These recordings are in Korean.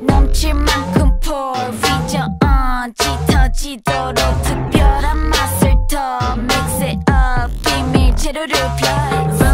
넘칠만큼 pour 어 짙어지도록 특별한 맛을 더 mix it up. 재료를 펴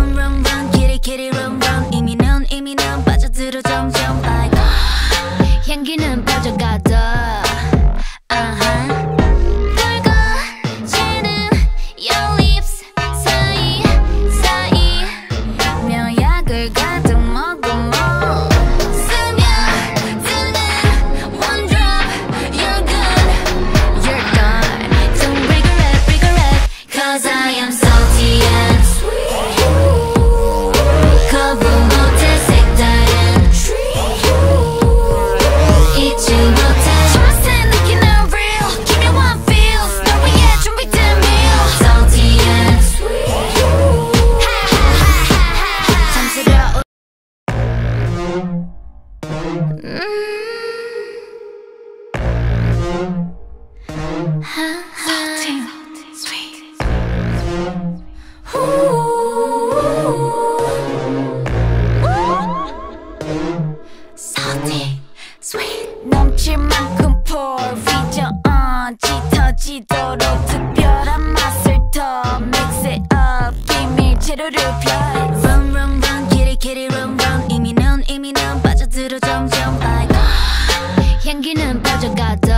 넘칠만큼 pour 어 짙어지도록 특별한 맛을 더 mix it up 비밀 재료를 펴 run run run kitty kitty run run 이미 넌 이미 넌 빠져들어줘 나는 빠져가다